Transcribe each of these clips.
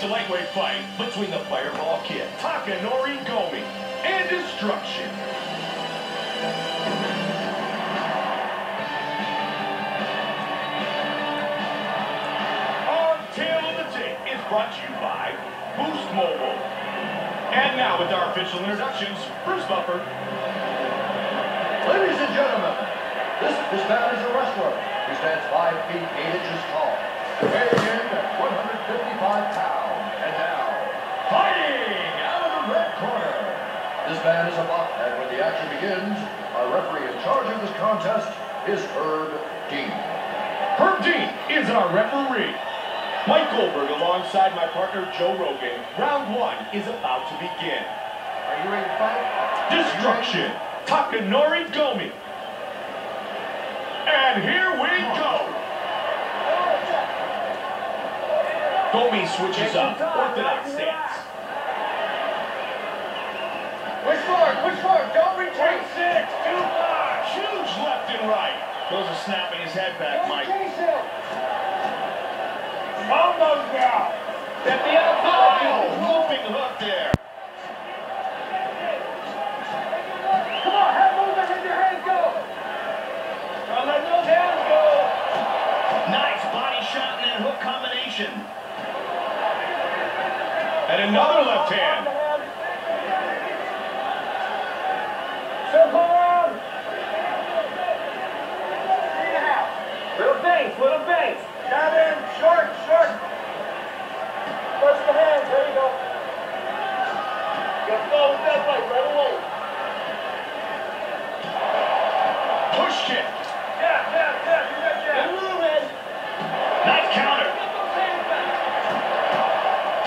It's a lightweight fight between the Fireball Kid, Takanori Gomi, and Destruction. Our Tale of the Tape is brought to you by Boost Mobile. And now with our official introductions, Bruce Buffer. Ladies and gentlemen, this, this man is a wrestler. He stands 5 feet 8 inches tall, weighing in at 155 pounds. And now, fighting out of the red corner. This man is a buff, and when the action begins, our referee in charge of this contest is Herb Dean. Herb Dean is our referee. Mike Goldberg alongside my partner Joe Rogan. Round one is about to begin. Are you ready to fight? Destruction, Takanori Gomi. And here we go. Gomi switches up, orthodox stance. Push forward, push forward, don't retreat. Six, two, five. Huge left and right. Those are snapping his head back, Mike. Almost now. At the. Oh, looping hook there. Come on, have movement, your hands go. Don't let those hands go. Nice body shot and hook combination. And another left hand. Flow with that counter. Oh, nice left and a right, right away. Push kick. Yeah, yeah, yeah, you got And that. moving. Nice counter.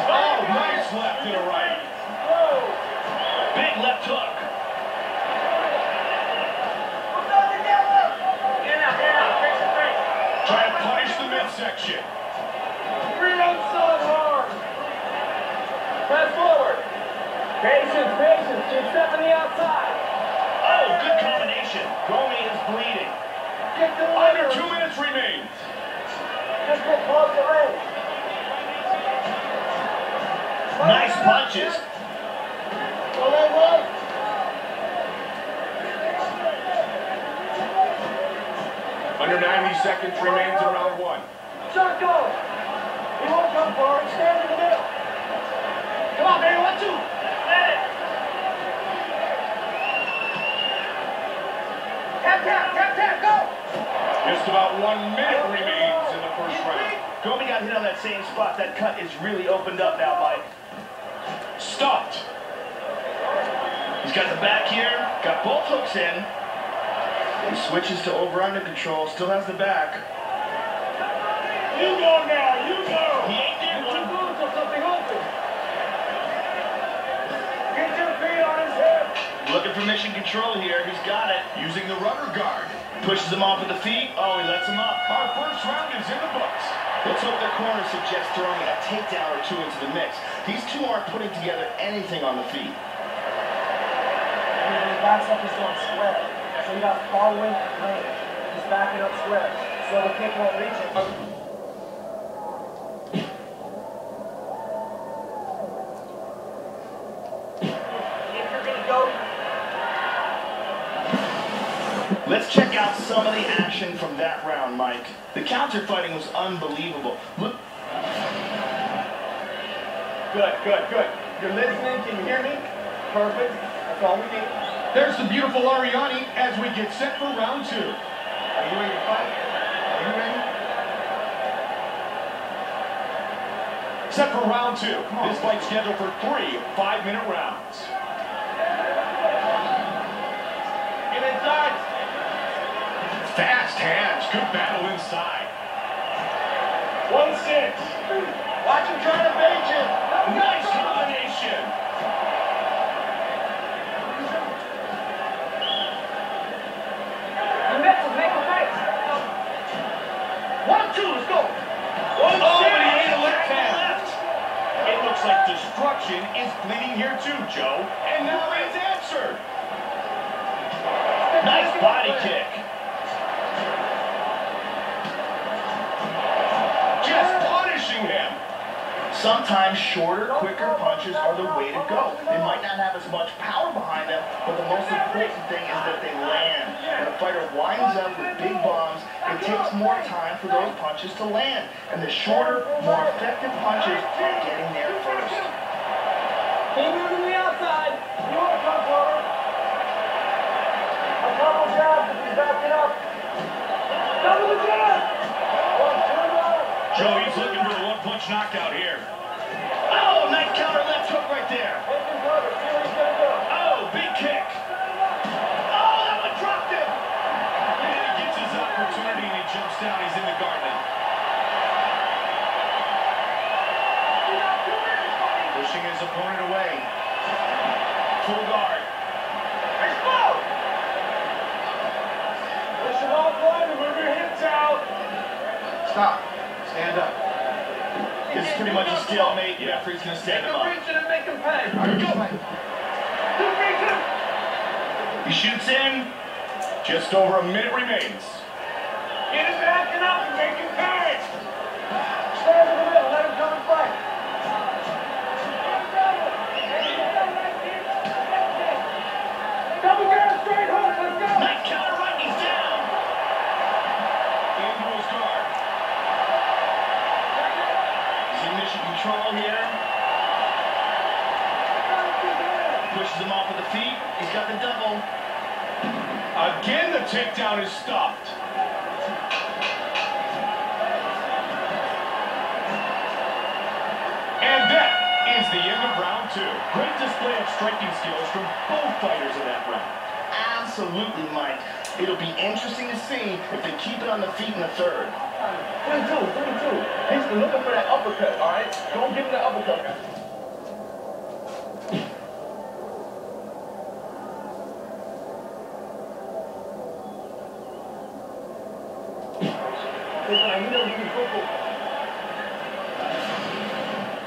Oh, nice left and a right. Whoa. Big left hook. Put that together. Get out, get out, face to face. Trying to punish the midsection. Three outside hard. Press forward. Patience, patience. Keep stepping the outside. Oh, good combination. Gomi is bleeding. Get the Under two minutes remains. Just get close to range. Nice punches. Go that. Under 90 seconds remains in round one. Circle. He won't come forward. Stand in the middle. Come on, baby. One, two. Let it. Tap, tap, tap, tap. Go. Just about one minute remains in the first round. Gomi got hit on that same spot. That cut is really opened up now, Mike. Stopped. He's got the back here, got both hooks in. He switches to over-under control, still has the back. You go now. You go. He ain't did one. moves or something open. Get your feet on his hip. Looking for mission control here. He's got it. Using the rubber guard. Pushes him off with the feet. Oh, he lets him up. Our first round is in the books. Let's hope their corner suggests throwing a takedown or two into the mix. These two aren't putting together anything on the feet. And when he backs up, he's going square. So you got following lane. He's backing up square. So the kick won't reach him. That round, Mike. The counter fighting was unbelievable. Look, Good, good, good. You're listening. Can you hear me? Perfect. That's all we need. There's the beautiful Arianny as we get set for round two. Are you ready to fight? Are you ready? Set for round two. This fight's scheduled for three five-minute rounds. Get inside. Fast hands. Good battle inside. One six. Watch him try to bait you. Nice combination. you miss him, make him face. One, two, let's go. One, Oh, six. but he ate a left hand. It looks like destruction is bleeding here too, Joe. And now it's answered. nice body kick. Sometimes shorter, quicker punches are the way to go. They might not have as much power behind them, but the most important thing is that they land. When a fighter winds up with big bombs, it takes more time for those punches to land. And the shorter, more effective punches are getting there first. Keep moving to the outside. You want to come forward. A couple jabs if he's backing up. Double the jab. One, two, one. Joe, he's looking for the one-punch knockout here. Nice counter left hook right there. Oh, big kick. Oh, that one dropped him. And he gets his opportunity and he jumps down. He's in the guard. Pushing his opponent away. Full guard. Push him off line and move your hips out. Stop. Pretty much a stalemate. The referee's going to stand him up. Reach and make him pay. He shoots in. Just over a minute remains. Get him backing up and make him pay. Stand in the middle. Let him come and fight. Double guard, straight hook. Let's go. Nice counter right. He's down. Into his guard. He's in mission control here. Pushes him off with the feet. He's got the double. Again, the takedown is stopped. And that is the end of round two. Great display of striking skills from both fighters in that round. Absolutely, Mike. It'll be interesting to see if they keep it on the feet in the third. 22, 22. He's looking for that uppercut, all right? Don't give him the uppercut.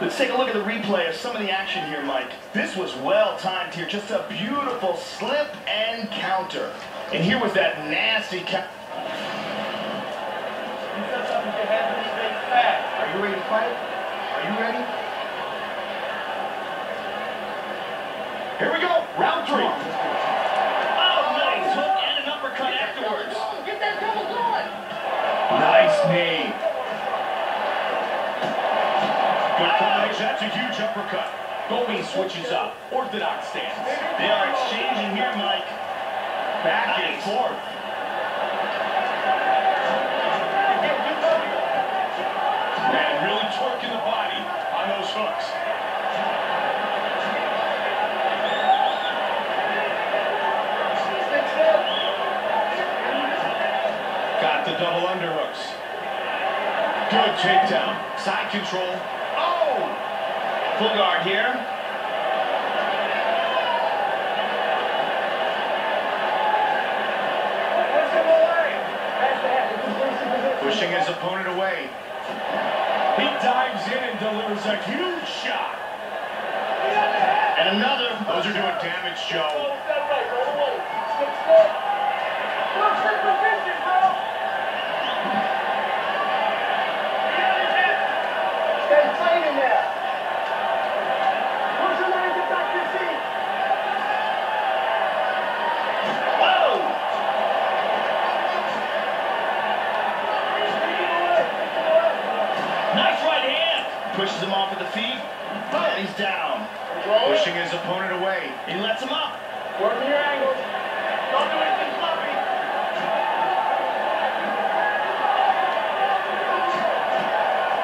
Let's take a look at the replay of some of the action here, Mike. This was well timed here. Just a beautiful slip and counter. And here was that nasty count. You said something with your hands in his face fast. Are you ready to fight? Are you ready? Here we go, round three. Oh, nice hook and an uppercut afterwards. Get that double going. Nice knee. That's a huge uppercut. Gomi switches up. Orthodox stance. They are exchanging here, Mike. Back and forth. Man, really twerking the body on those hooks. Got the double underhooks. Good takedown. Side control. Full guard here. Pushing his opponent away. He dives in and delivers a huge shot. And another. Those are doing damage, Joe. Roll that right. Roll away. Stick, stick. Push the position, bro. Stay tight in there. Push him in. Get back to your seat. Whoa! Nice right hand. Pushes him off at the feet. And he's down. Pushing his opponent away. He lets him up. Working your angles. Don't do anything sloppy.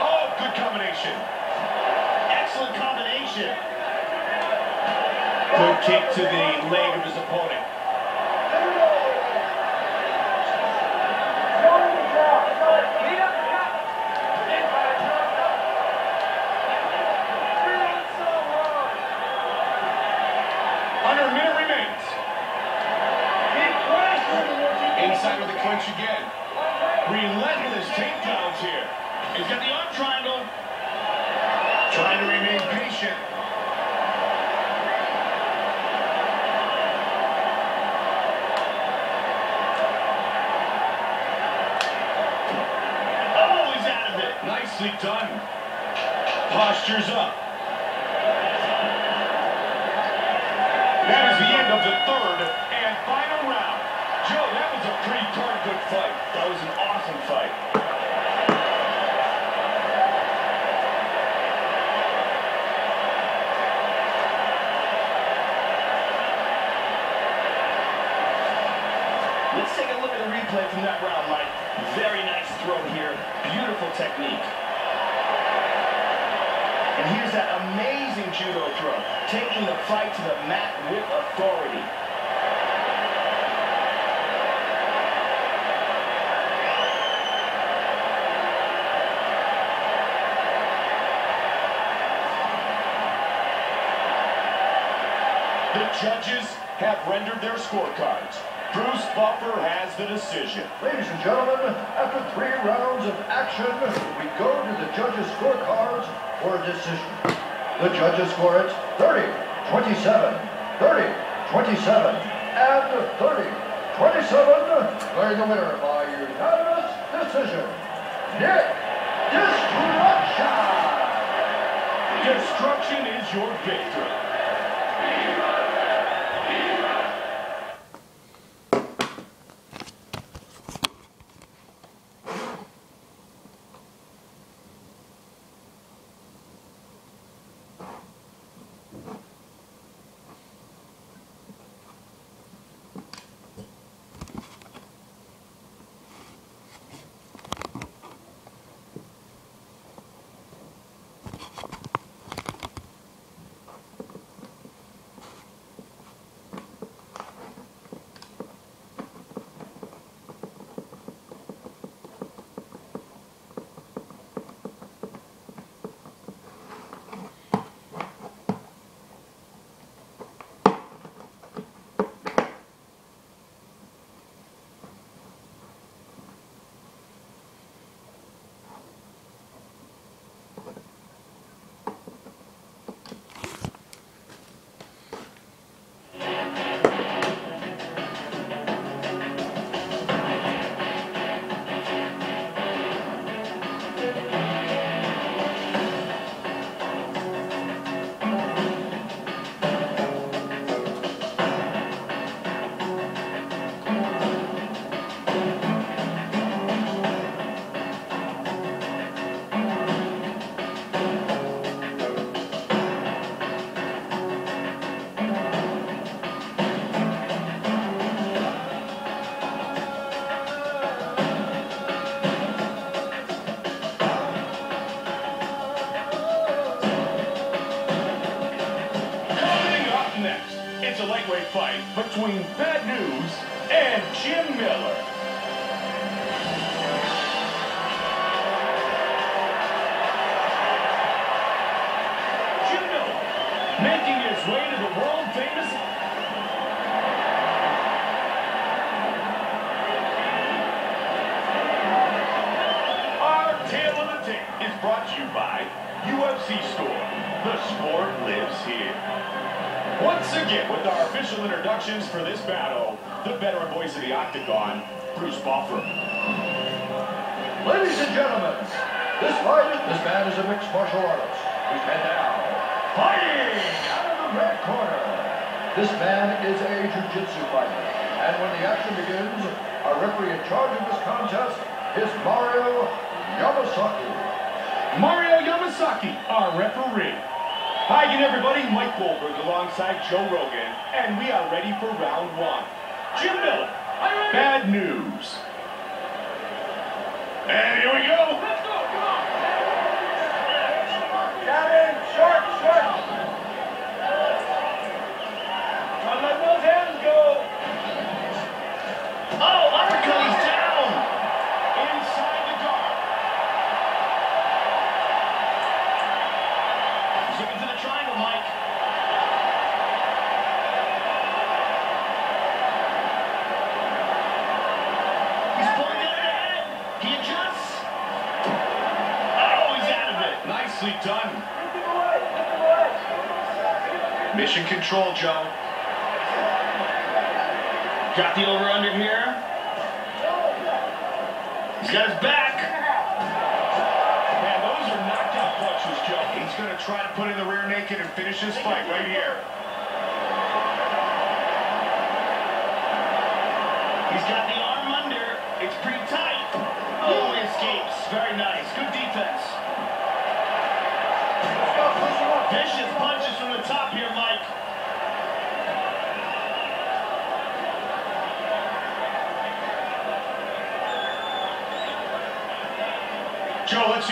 Oh, good combination. Excellent combination. Good kick to the leg of his opponent. Go in the crowd. Lead up the cut. In by the crowd. Feeling so wrong. Under a minute remains. Keep pressuring what you can. Inside with the clinch again. Relentless takedowns here. He's got the arm triangle. Trying to Oh, he's out of it. Nicely done. Postures up. That is the end of the third and final round. Joe, that was a pretty darn good fight. That was an awesome fight. Let's take a look at the replay from that round, Mike. Very nice throw here. Beautiful technique. And here's that amazing judo throw, taking the fight to the mat with authority. The judges have rendered their scorecards. Bruce Buffer has the decision. Ladies and gentlemen, after three rounds of action, we go to the judges' scorecards for a decision. The judges score it 30, 27, 30, 27, and 30, 27, declaring the winner by unanimous decision, Nick Destruction! Destruction is your victory. Between the veteran voice of the Octagon, Bruce Buffer. Ladies and gentlemen, this fight, this man is a mixed martial artist. Who's head now, fighting out of the red corner. This man is a jiu-jitsu fighter. And when the action begins, our referee in charge of this contest is Mario Yamasaki. Mario Yamasaki, our referee. Hi again, everybody. Mike Goldberg alongside Joe Rogan, and we are ready for round one. Jim Miller, bad news. And here we go. Let's go, come on. Down in, short, short. Don't let those hands go. Oh, uppercut, he's down! Inside the guard. He's looking to the triangle, Mike. He's pulling the other head. He adjusts. Oh, he's out of it. Nicely done. Lift him away, lift him away. Mission control, Joe. Got the over under here. He's got his back. Man, those are knockout punches, Joe. He's going to try to put in the rear naked and finish this fight right here. He's got the arm under. It's pretty tight. Oh, he escapes. Very nice. Good defense.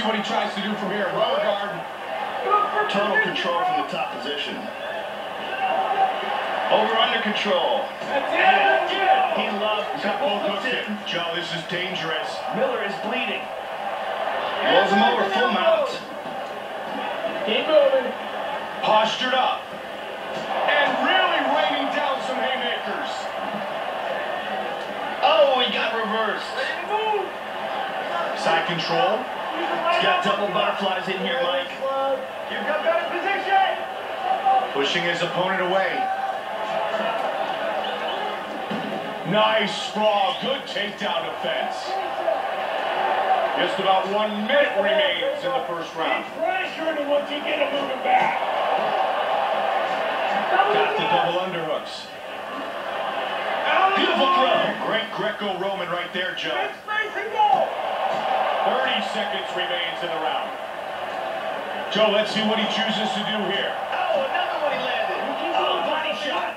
See what he tries to do from here. Rubber guard. Total control from the top position. Over under control. He loves Got both hooks in. Joe, this is dangerous. Miller is bleeding. Rolls him over full mount. Keep moving. Postured up. And really raining down some haymakers. Oh, he got reversed. Ready to move. Side control. Got double butterflies in here, Mike. You've got better position. Pushing his opponent away. Nice sprawl. Good takedown defense. Just about one minute remains in the first round. Pressure to once you get him moving back. Got the double underhooks. Beautiful throw. Great Greco-Roman right there, Joe. Next space and go. 30 seconds remains in the round. Joe, let's see what he chooses to do here. Oh, another one he landed. Oh, body shot.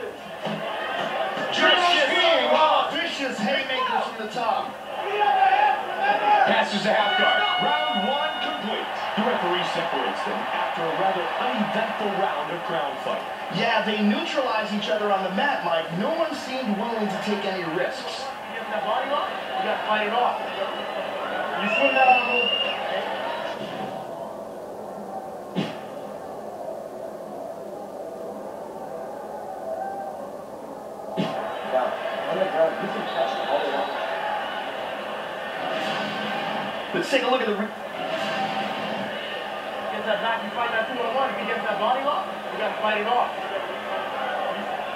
Just Vicious, wow, vicious haymakers from the top. Passes a half guard. Round one complete. The referee separates them after a rather uneventful round of ground fight. Yeah, they neutralize each other on the mat, Mike. No one seemed willing to take any risks. You get that body lock, you got to fight it off. Let's take a look at the. Re- Get that back, you fight that two on one. If you get that body lock, you got to fight it off.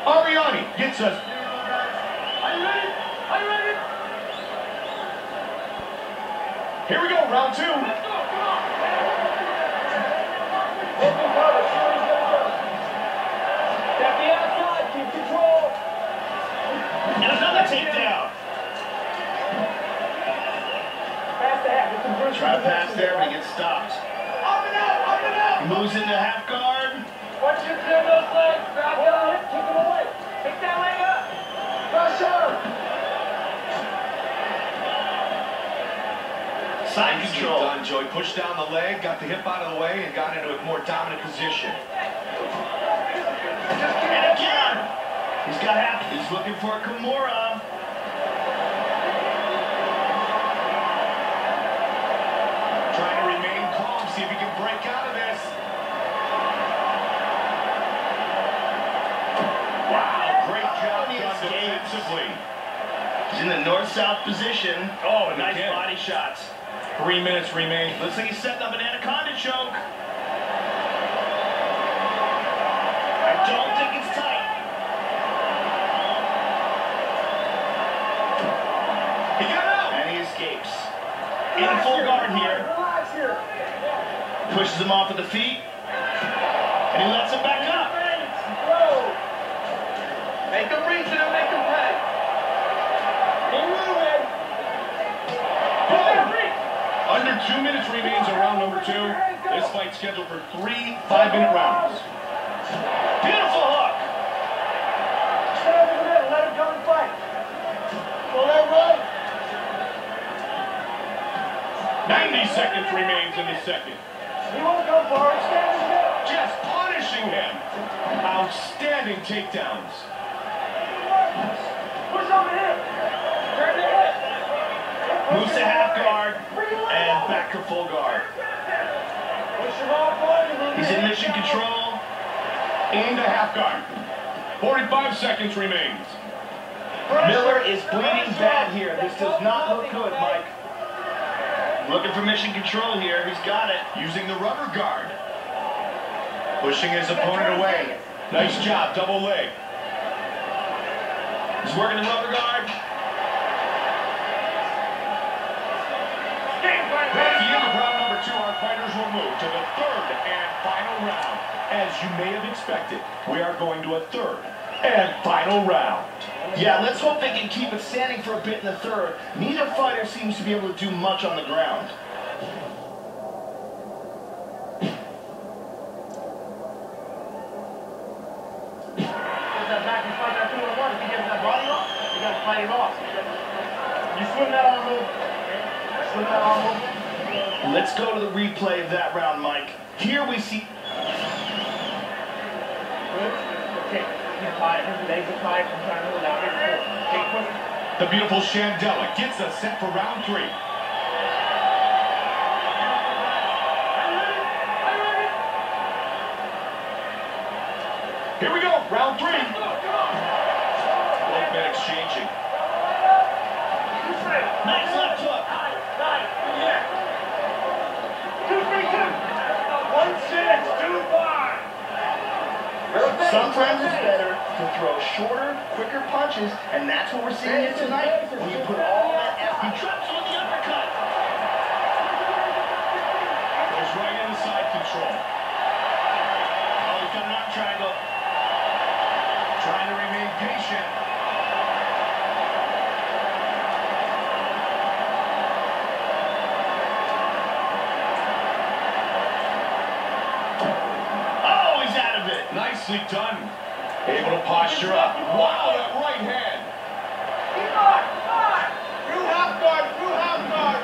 Arianny gets us. Are you ready? Are you ready? Here we go, round two. Let's go, come on. Open cover, see what he's gonna do. Step the outside, keep control. and another takedown. Pass the half, you can bring Try to pass there, but he gets stopped. Up and out, up and out. He moves into half guard. Once you clear those control. done, Joey. Pushed down the leg, got the hip out of the way, and got into a more dominant position. And again. He's got half. He's looking for a Kimura. Trying to remain calm, see if he can break out of this. Wow, great job done defensively. He's in the north-south position. Oh, nice body shots. Three minutes remain. Looks like he's setting up an anaconda choke. I don't think it's tight. He got out. And he escapes. In full guard here. Here. Pushes him off of the feet. And he lets him back up. Throw. Make him reach it and make him pay. Keep moving. Boom. Under two minutes remains in round number two. This fight scheduled for three five-minute rounds. Beautiful hook. Stand in the middle, let him come and fight. Pull that right. 90 seconds remains in the second. He won't come forward, stand in the middle. Just punishing him. Outstanding takedowns. Push over here. Turn the hip. Moves to half guard and back to full guard. And move in mission control. Into half guard. 45 seconds remains. Miller is bleeding bad here. This does not look good, Mike. Looking for mission control here. He's got it. Using the rubber guard. Pushing his opponent away. Nice job, double leg. He's working the rubber guard. The end of round number two, our fighters will move to the third and final round. As you may have expected, we are going to a third and final round. Yeah, let's hope they can keep it standing for a bit in the third. Neither fighter seems to be able to do much on the ground. that back and fight that two on one. If he gets that body off, you gotta fight it off. You swim that arm move. Swim that arm move. Let's go to the replay of that round, Mike. Here we see... Okay. He's tired. His legs are tired from trying to hold out. Take push. The beautiful Chandella gets us set for round three. Here we go, round three. Both men exchanging. Nice left hook. Two, three, two. One, six, two, five. Sometimes it's better to throw shorter, quicker punches, and that's what we're seeing here tonight. When you put all that effort, he drops with the uppercut. Goes right into side control. Oh, he's got an arm triangle. Trying to remain patient. Oh, he's out of it. Nicely done. Able to posture up. Wow, that right hand. Through half guard, through half guard.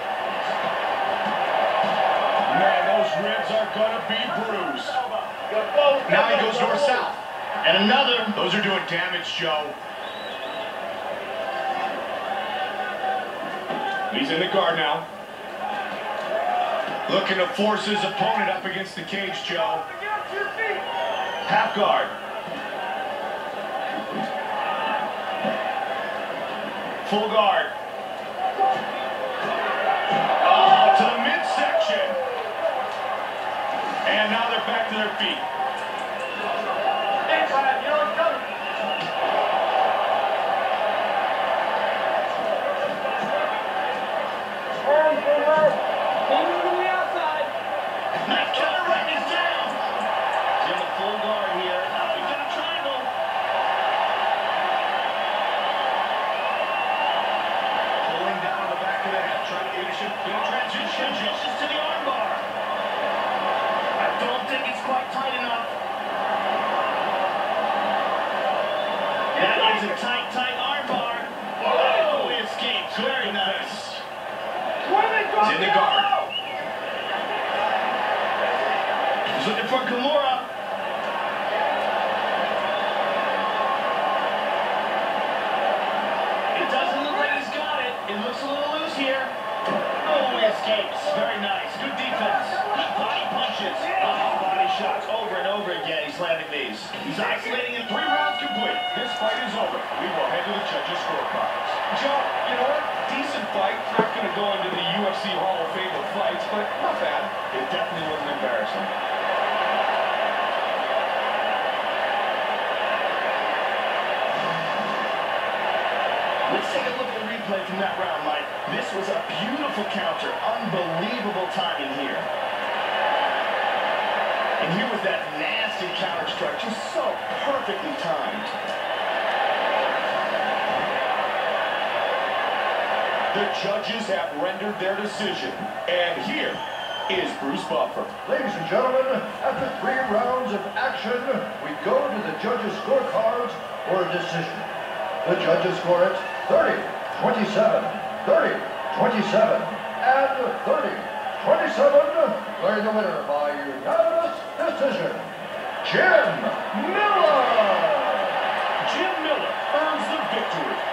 Man, those ribs are gonna be bruised. Good both. Now he goes north-south. And another. Those are doing damage, Joe. He's in the guard now. Looking to force his opponent up against the cage, Joe. Half guard. Full guard. Oh, to the midsection. And now they're back to their feet. Thanks, Brad. You know what's coming. Hands for left. Finger to the outside. Nice counter right, he's down. He's in the full guard here. Oh, he's got a triangle. Pulling down on the back of the head, trying to leadership in transition. Transitions to the armbar. I don't think it's quite tight enough. That is a tight, tight armbar. Oh, he escaped. Very nice. He's in the guard. He's looking for. It doesn't look like he's got it. It looks a little loose here. Oh, he escapes. Very nice. Good defense. Good body punches. Oh, body shots over and over again. He's landing these. He's isolating in three rounds complete. This fight is over. We will head to the judges' scorecards. Joe, you know what? Decent fight. Not going to go into the UFC Hall of Fame of fights, but not bad. It definitely wasn't embarrassing. Take a look at the replay from that round, Mike. This was a beautiful counter. Unbelievable timing here. And here was that nasty counter strike, just so perfectly timed. The judges have rendered their decision. And here is Bruce Buffer. Ladies and gentlemen, after three rounds of action, we go to the judges' scorecards for a decision. The judges score it 30, 27, 30, 27, and 30, 27, declaring the winner by unanimous decision, Jim Miller! Jim Miller earns the victory.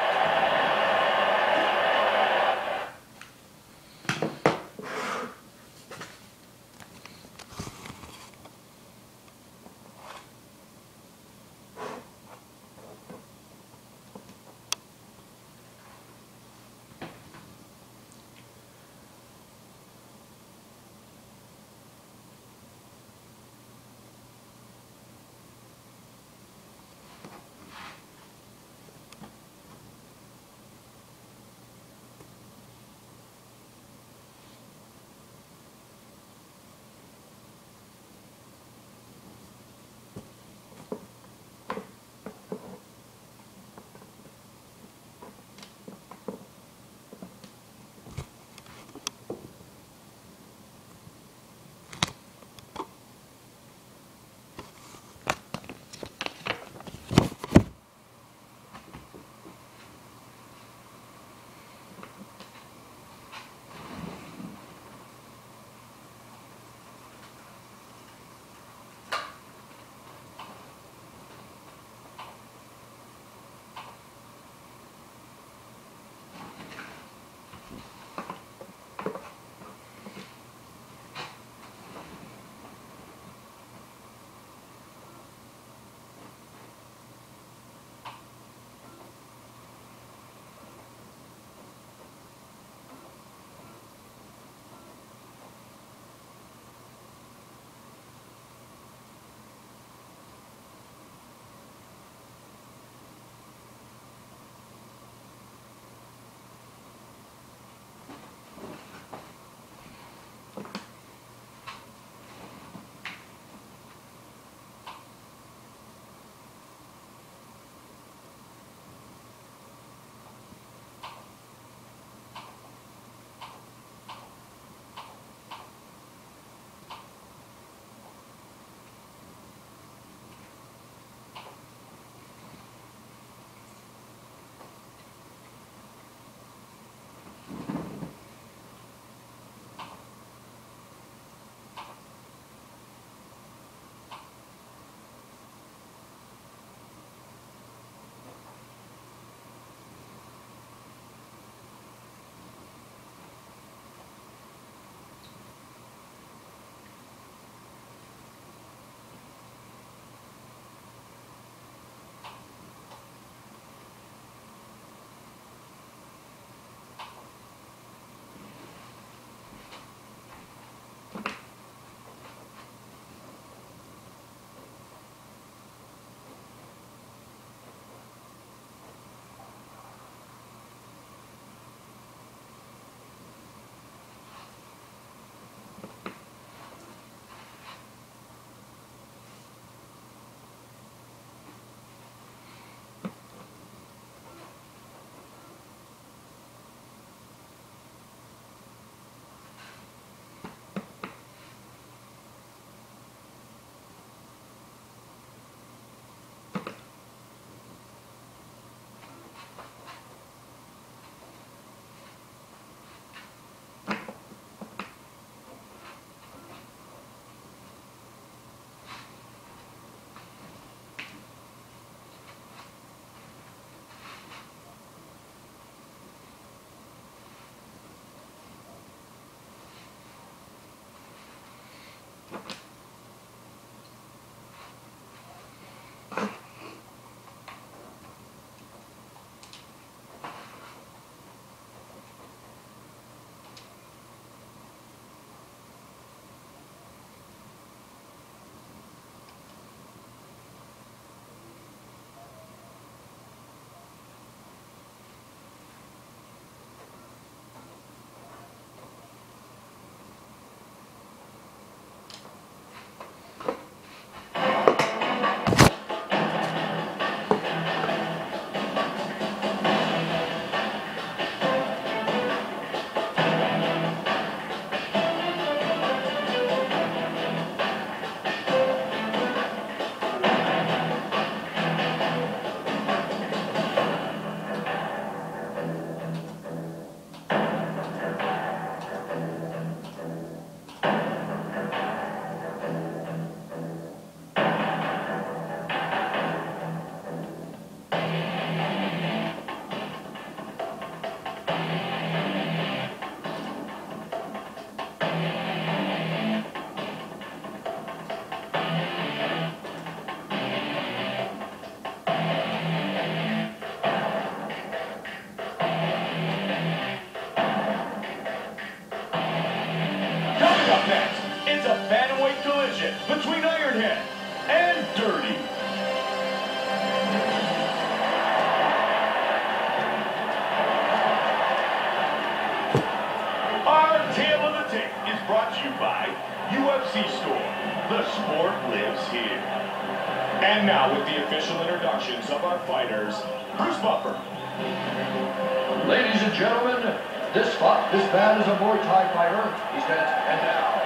This man is a Muay Thai fighter. He stands and now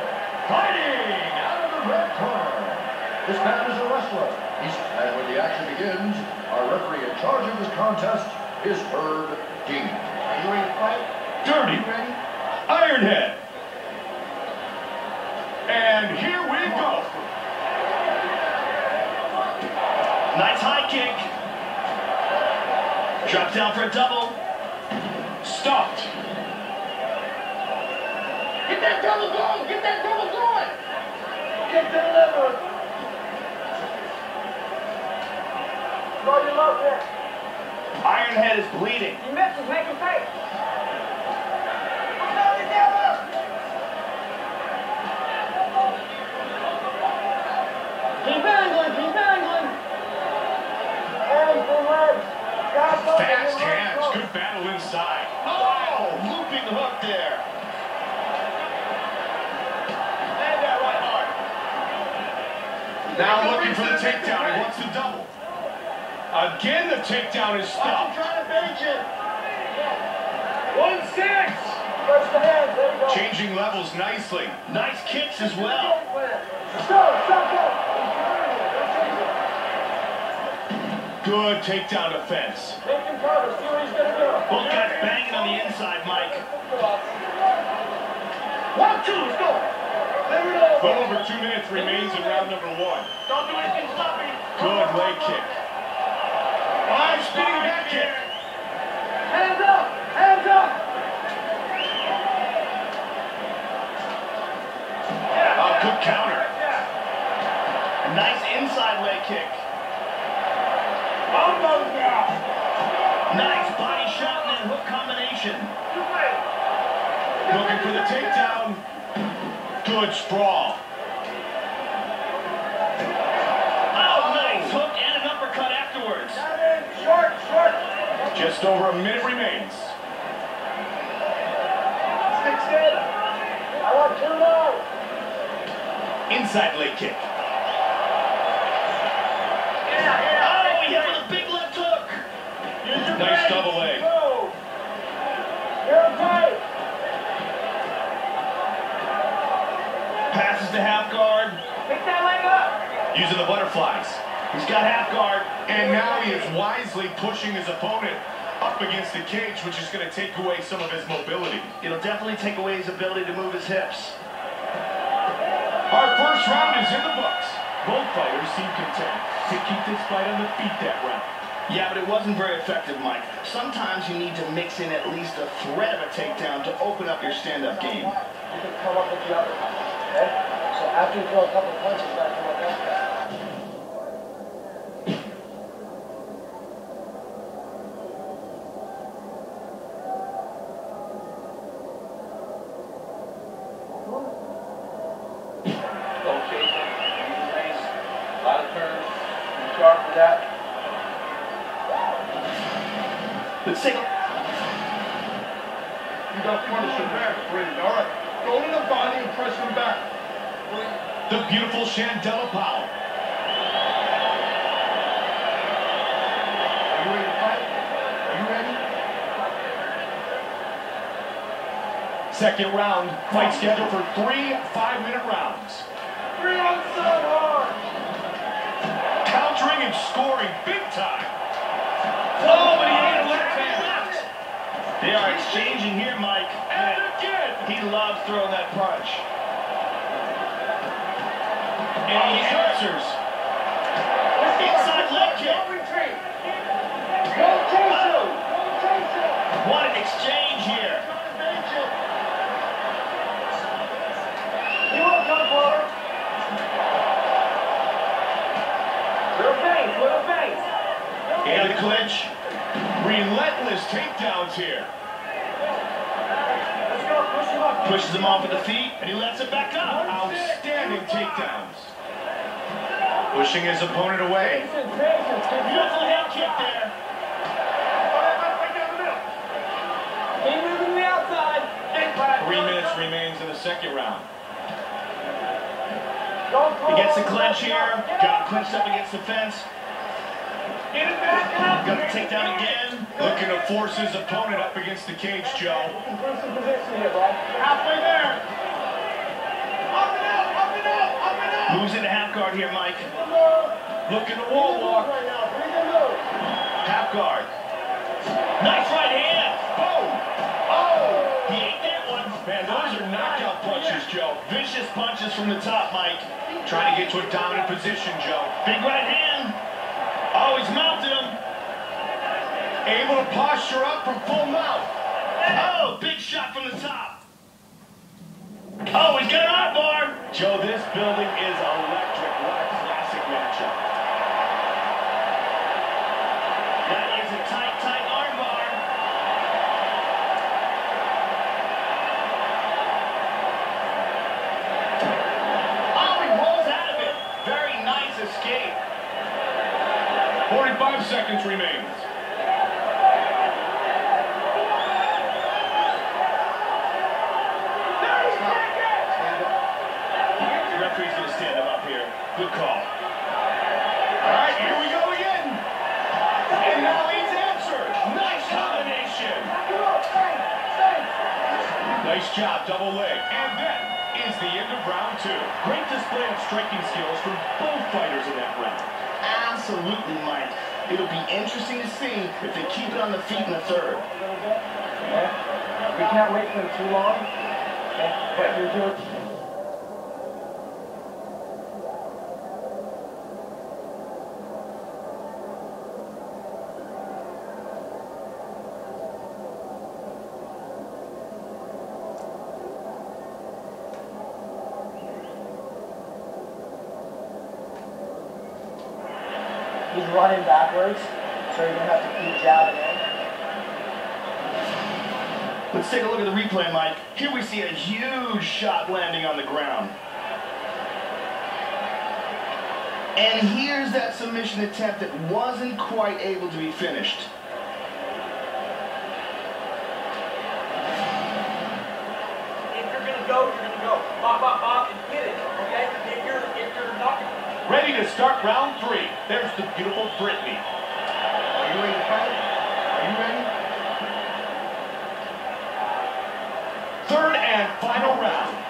fighting out of the red corner. This man is a wrestler. He's and when the action begins, our referee in charge of this contest is Herb Dean. Are you ready to fight? Dirty, You ready? Ironhead. And here we go. Nice high kick. Drop down for a double. Stopped. Get that double going. Get that double going. The liver. Throw your love there. Ironhead is bleeding. He misses, make him pay. Keep angling, keep angling. Hands and legs. Grab both of Fast hands. Good battle inside. Oh, Now looking for the takedown. He wants to double. Again, the takedown is stopped. trying to bench it. One six. Touch the hands, there you go. Changing levels nicely. Nice kicks as well. Stop, stop, stop. Good takedown defense. Make him cover, see what he's gonna do. Both guys banging on the inside, Mike. One, two, let's go. There it is. Well over two minutes remains in round number one. Don't do anything, stop me. Good leg kick. Five spinning back kick. Hands up, hands up. Oh, good counter. A nice inside leg kick. Elbow now. Nice body shot and then hook combination. Looking for the takedown. Good sprawl. Oh, nice hook and an uppercut afterwards. Short, short. Just over a minute remains. Six in. I want two now. Inside leg kick. Using the butterflies. He's got half guard. And now he is wisely pushing his opponent up against the cage, which is going to take away some of his mobility. It'll definitely take away his ability to move his hips. Our first round is in the books. Both fighters seem content to keep this fight on the feet that round. Yeah, but it wasn't very effective, Mike. Sometimes you need to mix in at least a threat of a takedown to open up your stand-up game. You can come up with the other. Okay? So after you throw a couple punches back, come up that. Okay, nice. A lot of turns. You sharp for that. Let's take a... You got punish him back, Brady. All right. Go to the body and press him back. The beautiful Chandella Powell. Are you ready to fight? Are you ready? Second round, fight scheduled for three five-minute rounds. Three on hard. Countering and scoring big time. Oh, but he ain't left hand. They are exchanging here, Mike. And again. He loves throwing that punch. And he answers. Inside leg kick. Don't retreat. Don't chase him. Don't chase him. What an exchange here. He won't come forward. Little face, little face. And clinch. Relentless takedowns here. Pushes him off with the feet, and he lets it back up. Outstanding takedowns. Pushing his opponent away. Beautiful head kick there. Three minutes remains in the second round. He gets the clinch here. Got clinched up against the fence. Up. Got the takedown again. Looking to force his opponent up against the cage, Joe. Halfway there. Up and out, up and out, up and out. Moves into half guard here, Mike. Looking to wall walk. Half guard. Nice right hand. Boom. Oh, he ate that one. Man, those are knockout punches, Joe. Vicious punches from the top, Mike. Trying to get to a dominant position, Joe. Big right hand. Mounted him. Able to posture up from full mount. Oh, big shot from the top. Oh, he's got an arm bar. Joe, this building is electric. What a classic matchup. That is a tight, tight arm bar. Oh, he rolls out of it. Very nice escape. 45 seconds remains. The referee's going to stand him up here. Good call. All right, here we go again. And now he's answered. Nice combination. Nice job, double leg. And that is the end of round two. Display striking skills from both fighters in that round. Absolutely, Mike. It'll be interesting to see if they keep it on the feet in the third. Okay? We can't wait for too long. Okay? But you're doing. Backwards, so gonna have to keep jabbing in. Let's take a look at the replay, Mike. Here we see a huge shot landing on the ground. And here's that submission attempt that wasn't quite able to be finished. If you're gonna go, you're gonna go. Bop, bop, bop, and hit it. Okay? If you're if you're not Ready to start round three. There's the beautiful Brittany. Are you ready to fight? Are you ready? Third and final round.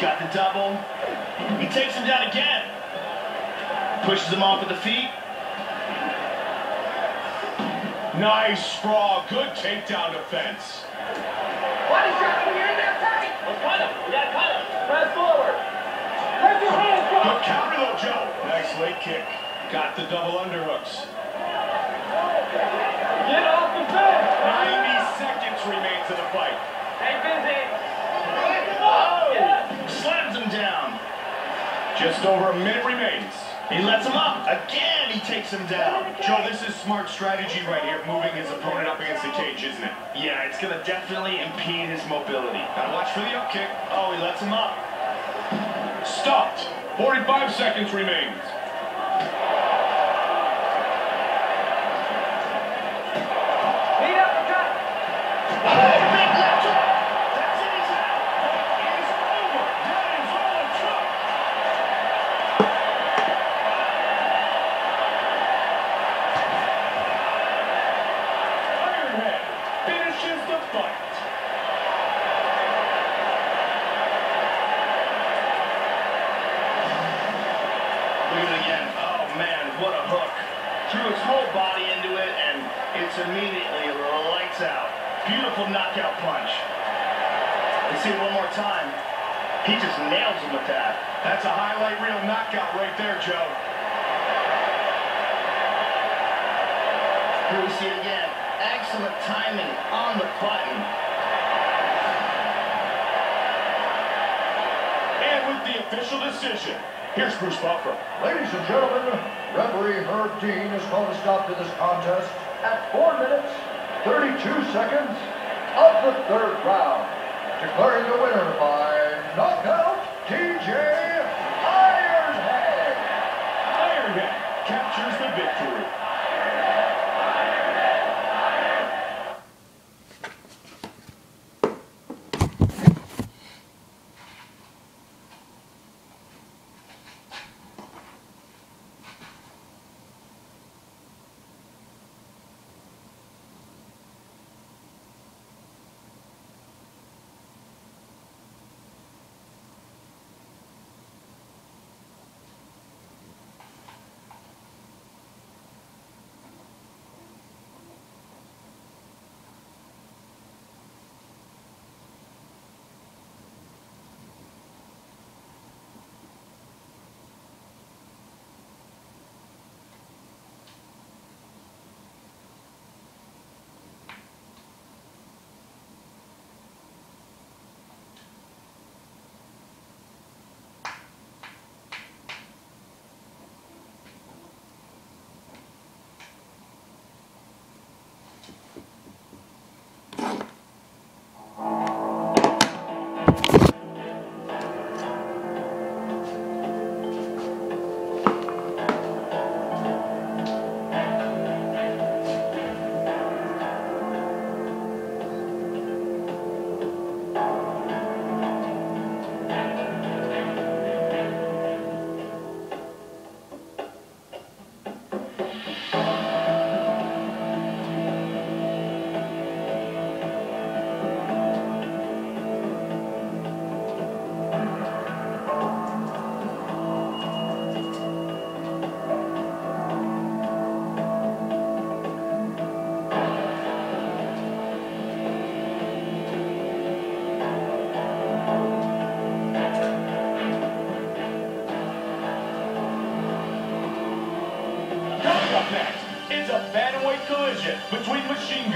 Got the double. He takes him down again. Pushes him off with the feet. Nice sprawl. Good takedown defense. Body shot when you're in there tight. Let's cut him. We gotta cut him. Press forward. Press your hands, bro. Good counter though, Joe. Nice leg kick. Got the double underhooks. Get off the fence. 90 seconds remains in the fight. Stay busy. Just over a minute remains. He lets him up again. he takes him down. Joe, this is smart strategy right here, moving his opponent up against the cage, isn't it? Yeah, it's going to definitely impede his mobility. Gotta watch for the up kick. Oh, he lets him up. Stopped. 45 seconds remains. Between Machine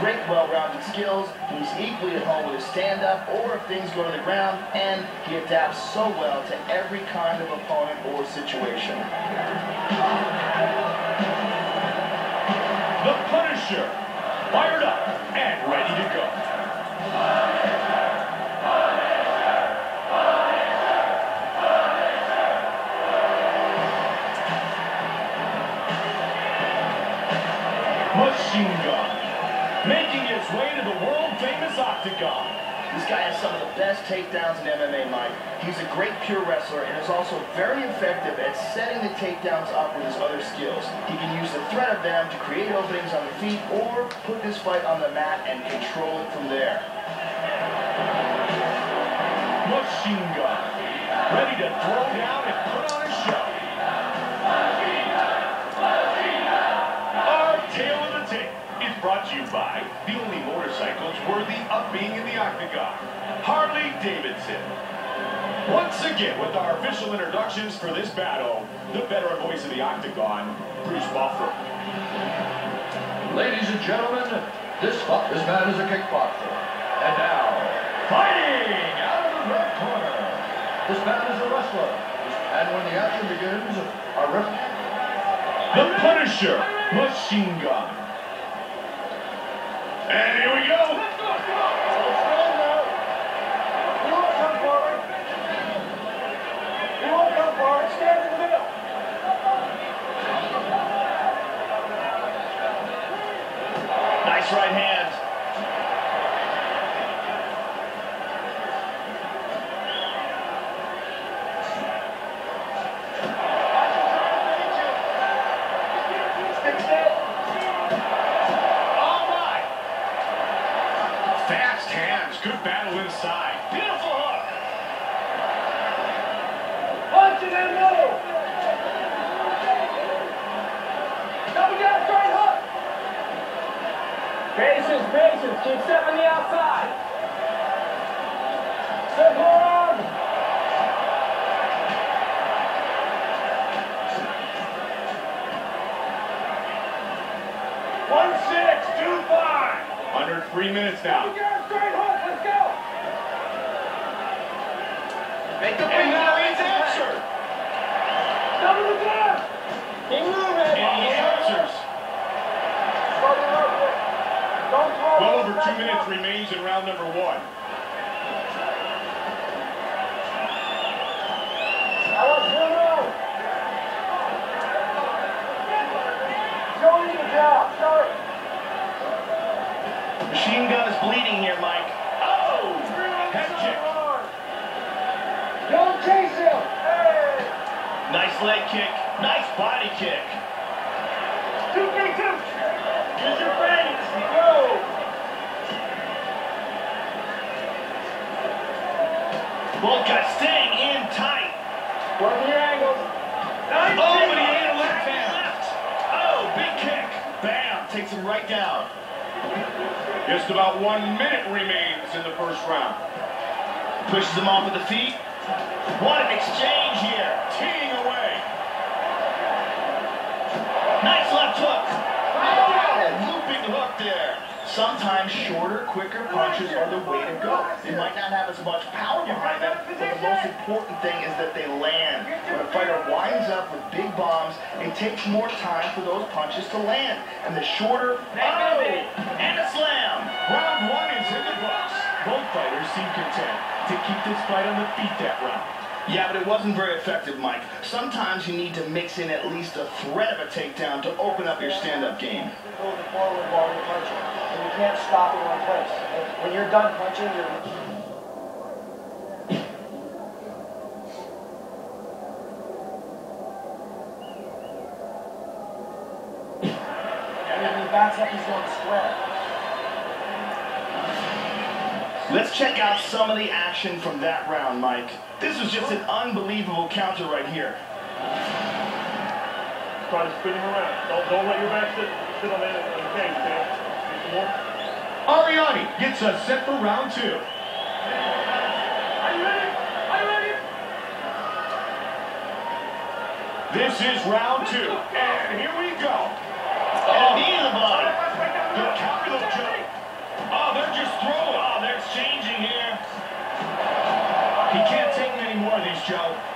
Great well-rounded skills. He's equally at home with his stand-up or if things go to the ground, and he adapts so well to every kind of opponent or situation. The Punisher, fired up and ready to go. The world-famous octagon. This guy has some of the best takedowns in MMA, Mike. He's a great pure wrestler and is also very effective at setting the takedowns up with his other skills. He can use the threat of them to create openings on the feet or put this fight on the mat and control it from there. Machine Gun, ready to throw down and put on a show. Our tale of the tape is brought to you by the only motorcycles worthy of being in the octagon, Harley Davidson. Once again, with our official introductions for this battle, the veteran voice of the Octagon, Bruce Buffer. Ladies and gentlemen, this, this man is a kickboxer. And now, fighting out of the red corner. This man is a wrestler. And when the action begins, a ref... The Punisher, Machine Gun. And here we go. Well over two minutes remains in round number one. I want Bruno. Show me the job. Show. Machine gun is bleeding here, Mike. Oh! Head kick. Don't chase him. Hey. Nice leg kick. Nice body kick. Both staying in tight. Work your angles. Nice. Oh, but he ate a left hand. Left. Oh, big kick. Bam. Takes him right down. Just about one minute remains in the first round. Pushes him off with the feet. What an exchange here. Teeing away. Nice left hook. Oh, looping hook there. Sometimes shorter, quicker punches are the way to go. They might not have as much power behind them, but the most important thing is that they land. When a fighter winds up with big bombs, it takes more time for those punches to land. And the shorter, oh, and a slam. Round one is in the books. Both fighters seem content to keep this fight on the feet that round. Yeah, but it wasn't very effective, Mike. Sometimes you need to mix in at least a threat of a takedown to open up your stand-up game. Moving forward while you're punching, and you can't stop in one place. When you're done punching, you're. And then he backs up, he's going square. Let's check out some of the action from that round, Mike. This was just an unbelievable counter right here. Try to spin him around. Don't, don't let your back sit, sit on the cage? More? Arianny gets us set for round two. Are you ready? Are you ready? This is round two. And here we go. Oh, knee to the body. The counter though, Joe. Oh, they're just throwing. Mundial.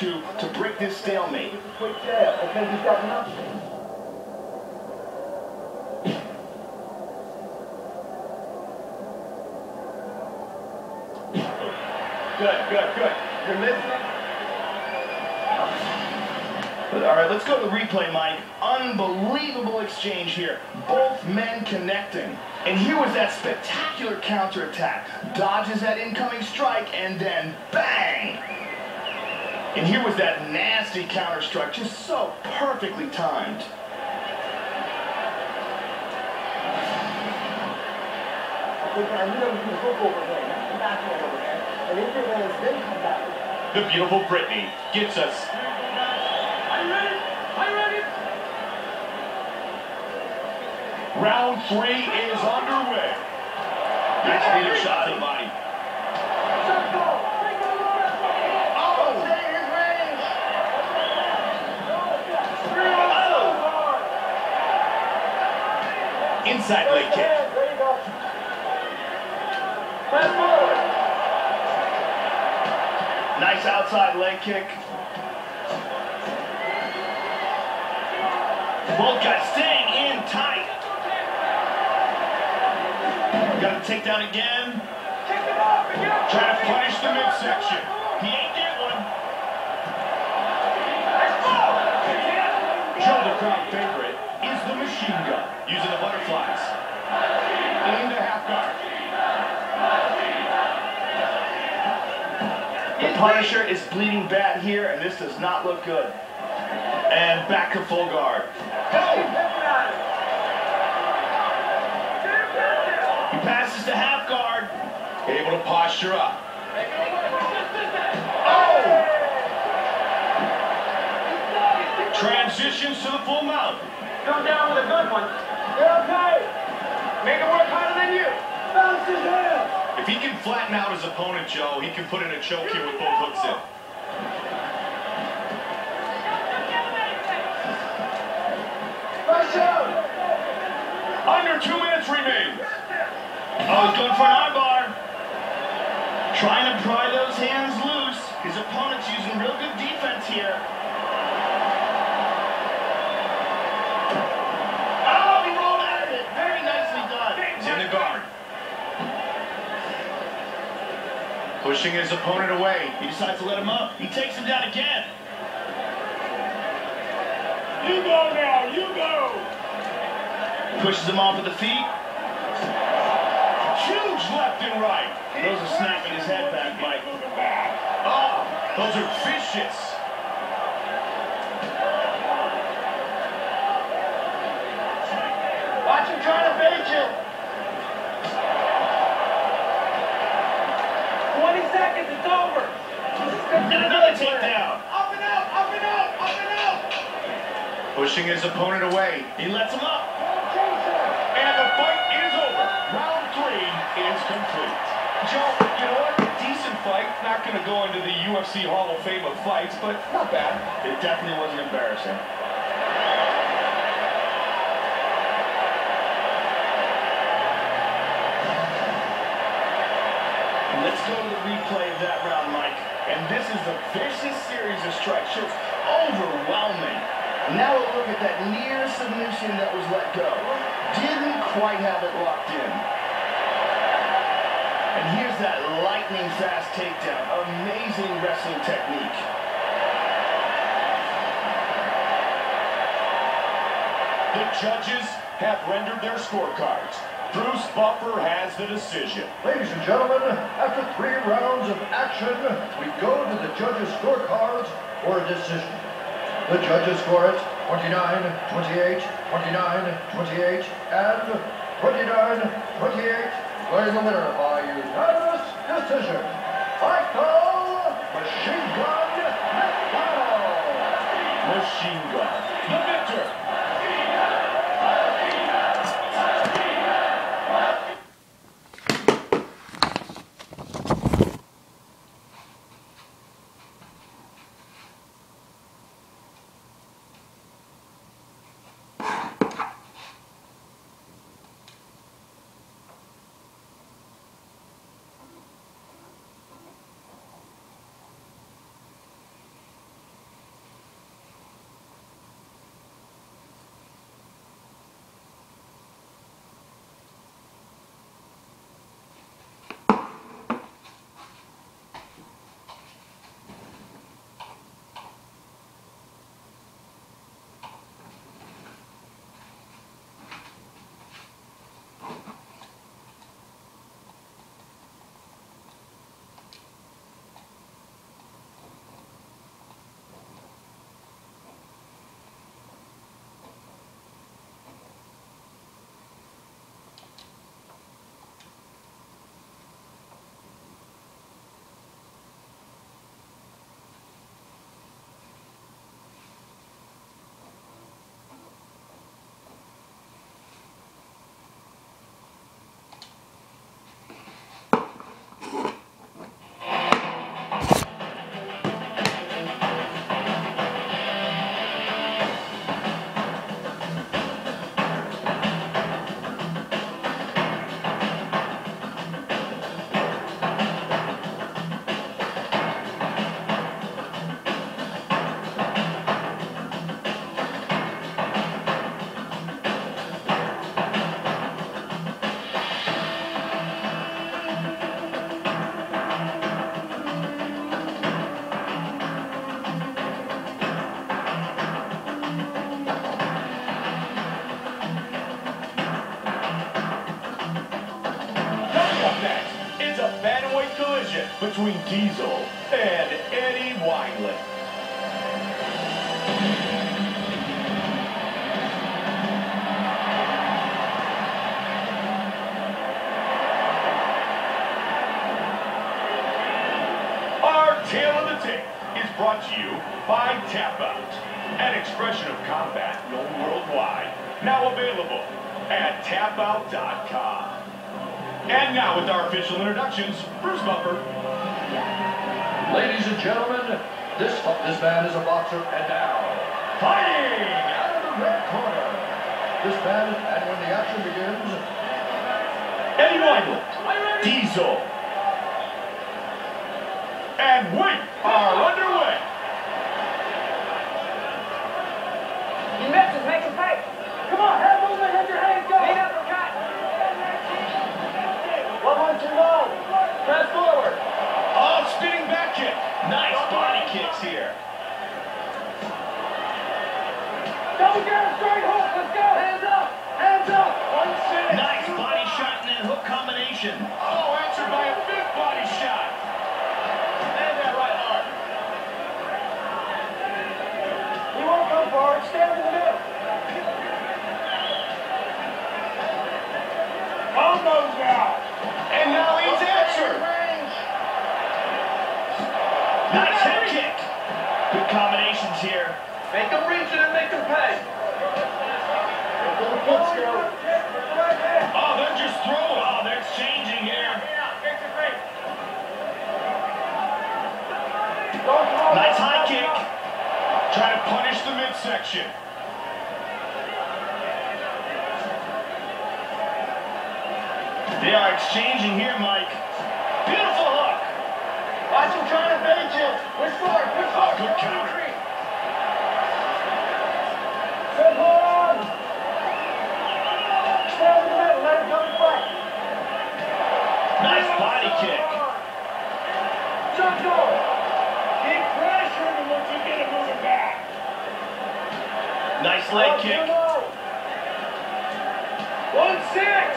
Two to break this stalemate. Good, good, good. You're? But, all right, let's go to the replay, Mike. Unbelievable exchange here. Both men connecting. And here was that spectacular counterattack. Dodges that incoming strike, and then bang! And here was that nasty counter strike, just so perfectly timed. I think I knew there was a hook overhead, not the back end overhead. And if it was, then come back. The beautiful Brittany gets us. Are you ready? Are you ready? Round three is underway. Nice leader shot to the body. Shot go. Take the left. Oh! Leg kick. Nice outside leg kick. Both guys staying in tight. Got to take down again. Trying to punish the midsection. He ain't Punisher is bleeding bad here, and this does not look good. And back to full guard. He passes to half guard. Able to posture up. Oh! Transitions to the full mount. Come down with a good one. You're okay. Make it work harder than you. Bounce his head. He can flatten out his opponent, Joe, he can put in a choke here with both hooks in. Under two minutes remains. Oh, he's going for an armbar. Trying to pry those hands loose. His opponent's using real good defense here. Oh, he rolled out of it. Very nicely done. He's in the guard. Pushing his opponent away. He decides to let him up. He takes him down again. You go now, you go. Pushes him off of the feet. Huge left and right. Those are snapping his head back, Mike. Oh, those are vicious. Watch him trying to bait you. 20 seconds, it's over. And another takedown. Up and out, up and out, up and out. Pushing his opponent away. He lets him up. And the fight is over. Round three is complete. Joe, you know what? A decent fight. Not going to go into the UFC Hall of Fame of fights, but not bad. It definitely wasn't embarrassing. Let's go to the replay of that round, Mike. This is a vicious series of strikes. Just overwhelming. Now a look at that near submission that was let go. Didn't quite have it locked in. And here's that lightning fast takedown. Amazing wrestling technique. The judges have rendered their scorecards. Bruce Buffer has the decision. Ladies and gentlemen, after three rounds of action, we go to the judges' scorecards for a decision. The judges score it 29, 28, 29, 28, and 29, 28. Declaring the winner by unanimous decision. Michael Machine Gun McDonald. Machine Gun, the victor. Between Diesel and Eddie Wineland. Our tale of the tape is brought to you by Tap Out, an expression of combat known worldwide, now available at tapout.com. And now with our official introductions, Bruce Buffer. Ladies and gentlemen, this this man is a boxer, and now fighting out of the red corner. This man, and when the action begins, Eddie Wineland, Diesel. And we are underway. You misses, make him pay. Come on, head movement, let your hands go. Lead uppercut. One, one, two, low. Press forward. Oh, spinning back kick. Nice body kicks here. Double down, straight hook. Let's go. Hands up. Hands up. One, six. Nice body shot and then hook combination. Oh, answered by a big body shot. And that right arm. You won't come forward. Stand in the middle. Combos now. And now he's answered. Nice head kick. Good combinations here. Make them reach it and make them pay. Oh, they're just throwing. Oh, they're exchanging here. Nice high kick. Trying to punish the midsection. They are exchanging here, Mike. Beautiful hook. Watch him trying to bait you. Which one? Which Oh, one? good counter. Sit on. Stay in the middle. Let him come and fight. Nice body kick. Jump goal. Keep pressuring him once you get him moving back. Nice leg kick. One six.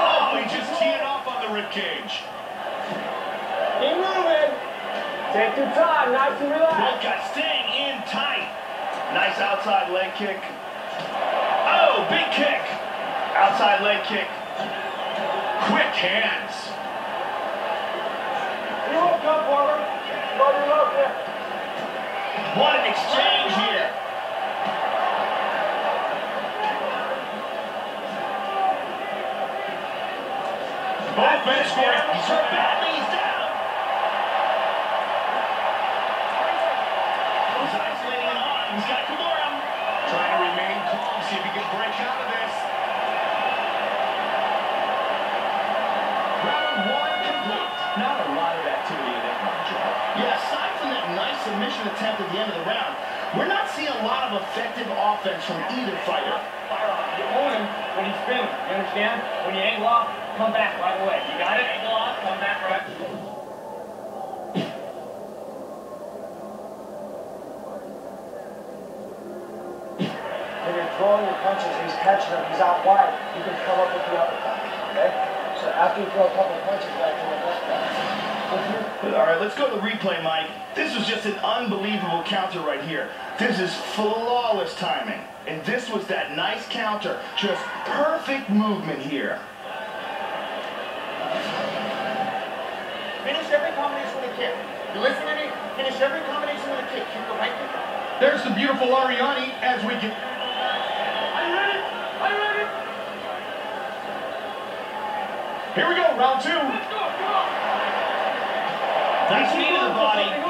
Oh, he just teed off on the ribcage. Keep moving. Take your time. Nice and relaxed. Both guys staying in tight. Nice outside leg kick. Oh, big kick. Outside leg kick. Quick hands. You won't come forward. But you're up there. What an exchange here. Both men scoring. He's hurt badly. He's down. He's isolating an arm. He's got Kimura. Trying to remain calm, see if he can break out of this. Round one complete. Not a lot of activity in that one, Joe. Yeah, aside from that nice submission attempt at the end of the round, we're not seeing a lot of effective offense from either fighter. You own him when he's spinning. You understand? When you angle off, come back right away. You got it? Angle off, come back right. You're throwing your punches, he's catching them, he's out wide, you can come up with the uppercut. Okay? So after you throw a couple of punches back to the left back. All right, let's go to the replay, Mike. This was just an unbelievable counter right here. This is flawless timing. And this was that nice counter. Just perfect movement here. Finish every combination with a kick. You listen to me? Finish every combination with a kick. Keep the right kick. There's the beautiful Arianny as we get. Are you ready? Are you ready? Here we go, round two. Let's go, come on. Nice knee to the body.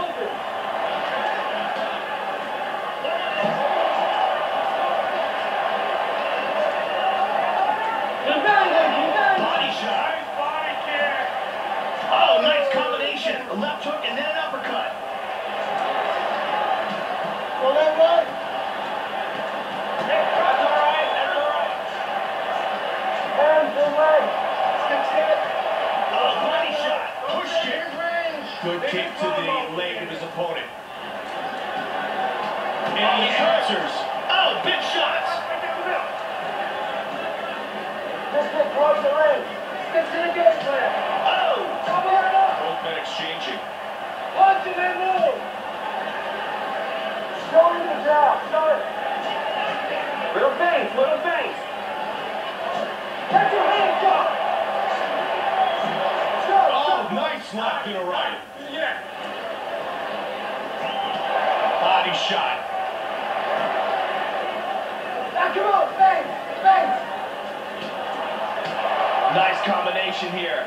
Nice combination here.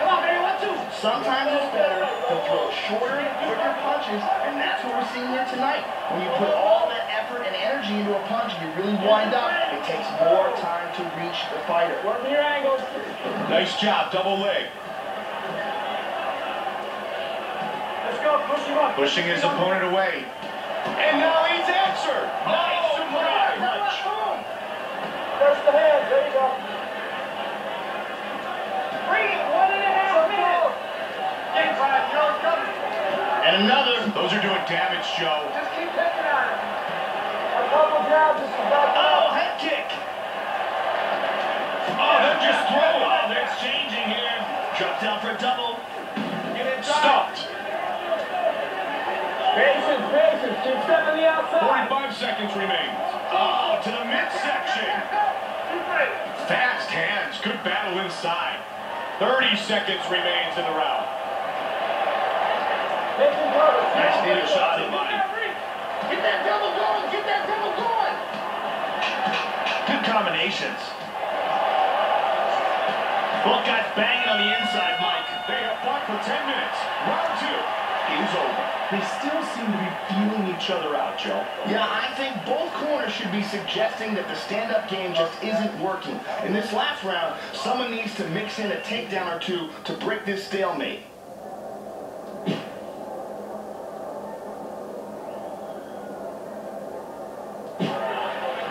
Come on, baby. One, two. Sometimes it's better to throw shorter, quicker punches, and that's what we're seeing here tonight. When you put all that effort and energy into a punch and you really wind up, it takes more time to reach the fighter. Work your angles. Nice job, double leg. Let's go. Push him up. Pushing his opponent away. And now he's answered. Nice oh, surprise. Punch. There's the hands. There you go. Bring it. One and a half minutes. Get five. You know it's coming. And another. Those are doing damage, Joe. Just keep picking at him. A couple jabs. Just back Oh, head kick. Oh, they're just throwing. Oh, they're exchanging here. Drop down for a double. Get inside. Stopped. Patience, patience. Keep stepping the outside. 45 seconds remains. Oh, to the midsection. Fast hands. Good battle inside. 30 seconds remains in the round. Patience, brother. Nice knee shot in body. Get that double going. Get that double going. Good combinations. Both guys banging on the inside, Mike. They have fought for 10 minutes. Round two is over. They still seem to be feeling each other out, Joe. Yeah, I think both corners should be suggesting that the stand-up game just isn't working. In this last round, someone needs to mix in a takedown or two to break this stalemate.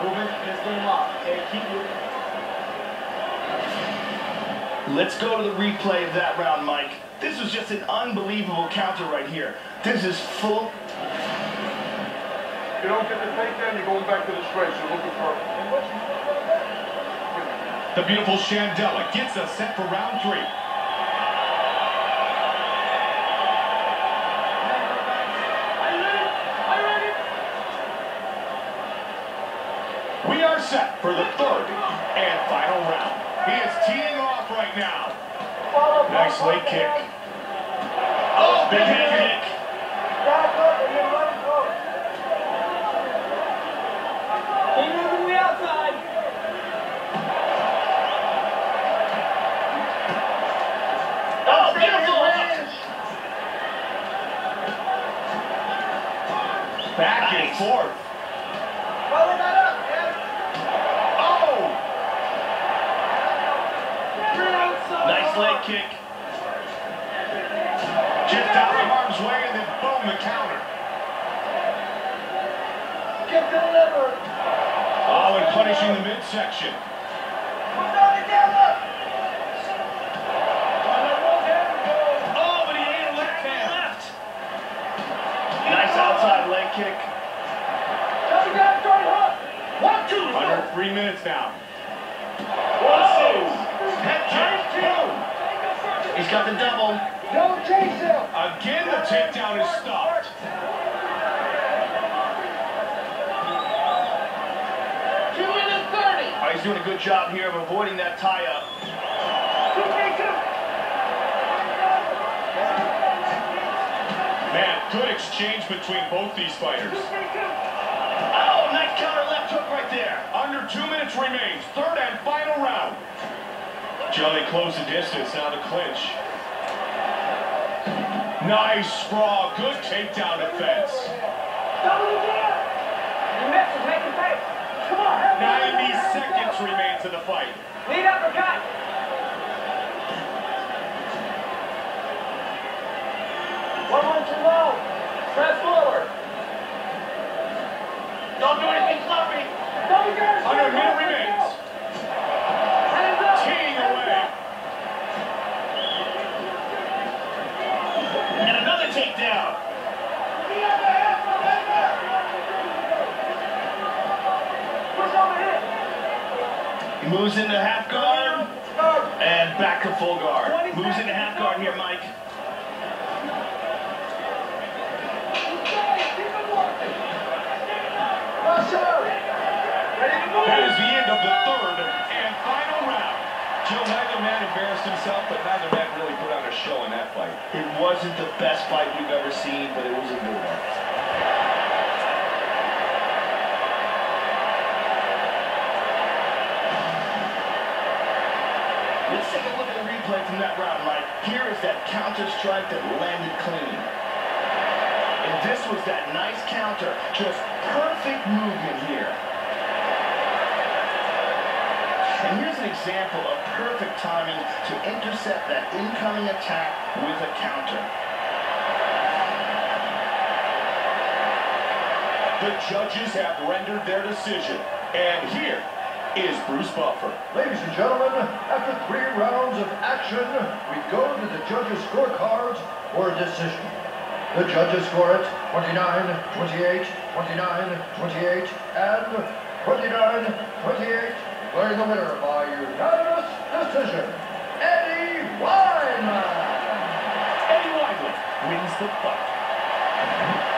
Moving, pistol him up. Okay, keep moving. Let's go to the replay of that round, Mike. This was just an unbelievable counter right here. This is full. You don't get the takedown, you're going back to the straight. You're looking for. The beautiful Chandella gets us set for round three. We are set for the third and final round. He is teeing off right now. Nice late kick. Oh, oh, big head kick. Back up and then let it. Keep moving the outside. Oh, beautiful! Back and forth. Kick. Just out of harm's way and then boom, the counter. Get delivered. Oh, and punishing the midsection. Put down the camera. Oh, but he ate a left hand. Nice outside leg kick. Come again, straight hook. One, two, Under three minutes now. Head kick. He's got the double. Don't chase him. Again, the takedown is stopped. Two minutes thirty. Oh, he's doing a good job here of avoiding that tie-up. Two feet two. Man, good exchange between both these fighters. Oh, nice counter left hook right there. Under two minutes remains. Third and final round. Joe, they close the distance. Now the clinch. Nice sprawl. Good takedown defense. Double again. You missed it. Make it pay. Come on. have it. 90 seconds remains in the fight. Lead uppercut. One one too low. Press forward. Don't do anything sloppy. Double guard. Under a minute remains. Hands up. Teeing Hands away. up. And another takedown. Push over here. He moves into half guard and back to full guard. Moves into half guard here, Mike. That is the end of the third and final round. Joe, neither man embarrassed himself, but neither man really put on a show in that fight. It wasn't the best fight we've ever seen, but it was a good one. From that round, Mike. Here is that counter strike that landed clean. And this was that nice counter. Just perfect movement here. And here's an example of perfect timing to intercept that incoming attack with a counter. The judges have rendered their decision. And here is Bruce Buffer. Ladies and gentlemen, after three rounds of action, we go to the judges' scorecards for a decision. The judges score it 29, 28, 29, 28, and 29, 28. Declaring the winner by unanimous decision, Eddie Wineland. Eddie Wineland wins the fight.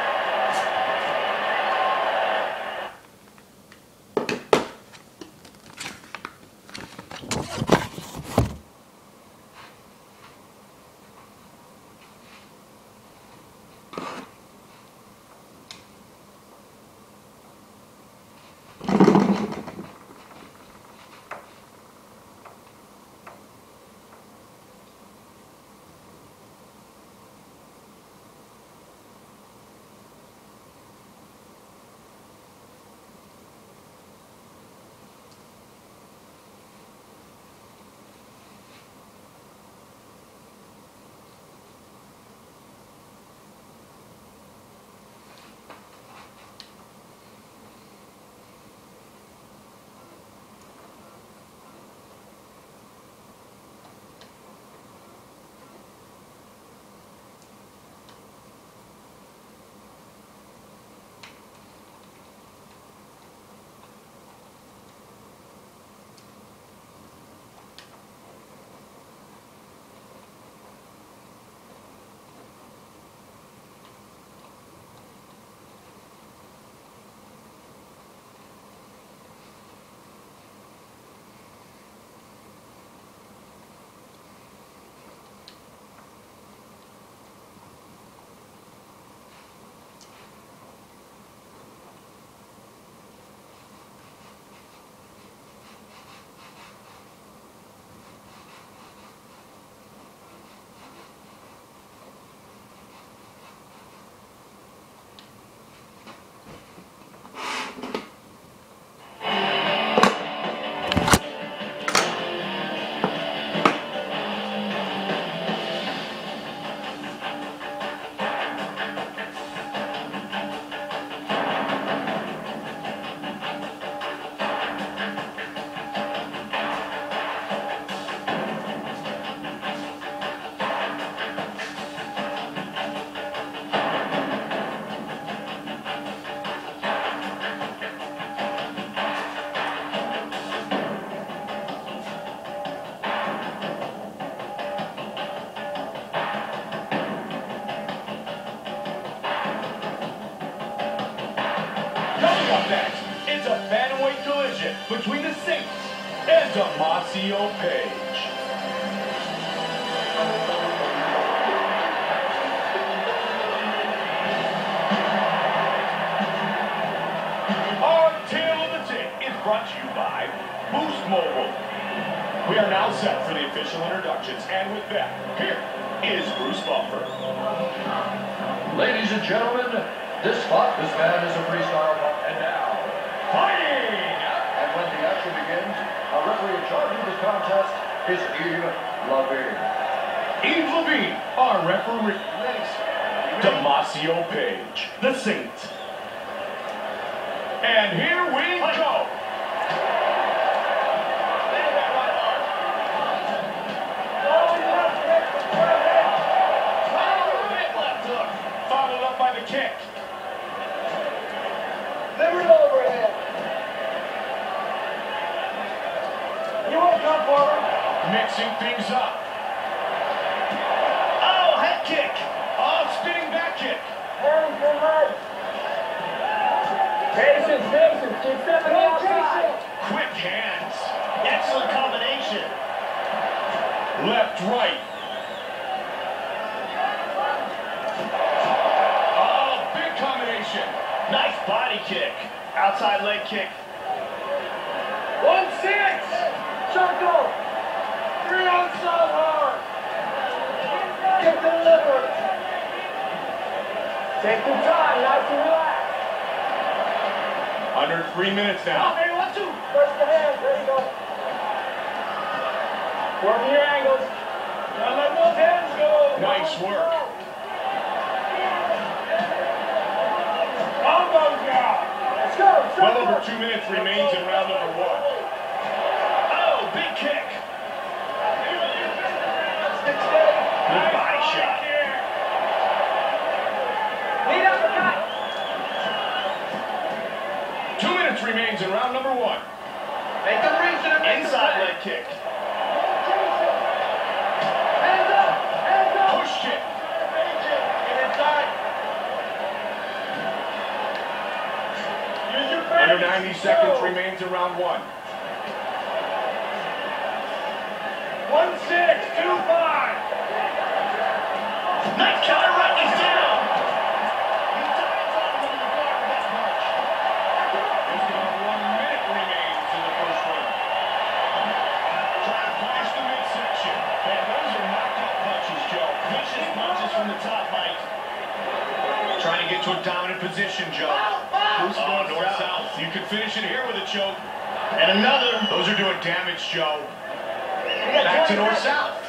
And with that, here is Bruce Buffer. Ladies and gentlemen, this spot, this man is a freestyle and now, Fighting! and when the action begins, a referee in charge of this contest is Yves Lavigne. Yves Lavigne, our referee. Damacio Page, the Saint. And here Left, right. Oh, big combination. Nice body kick. Outside leg kick. One six. Circle. Three outside hard. Get the liver. Take your time, nice and relaxed. Under three minutes now. Oh, okay, one, two. Press the hands, there you go. Working your angles. Now let those hands go. Nice work. Elbows now. Let's go. Well over two minutes remains in round number one. Oh, big kick. Good body shot. Lead up the cut. Two minutes remains in round number one. Make them reach it. Inside leg kick. Hands up. Hands up. Push kick. Get inside. Use your Under 90 seconds remains in round one. One six, two five. Nice counter right. Down. He dives on him in the guard that much. Just about one minute remains in the first round. Trying to the midsection. Man, those are knocked punches, Joe. Vicious punches from the top, Mike. Trying to get to a dominant position, Joe. Who's Oh, going north south? south. You can finish it here with a choke. And another. Those are doing damage, Joe. Back to north south.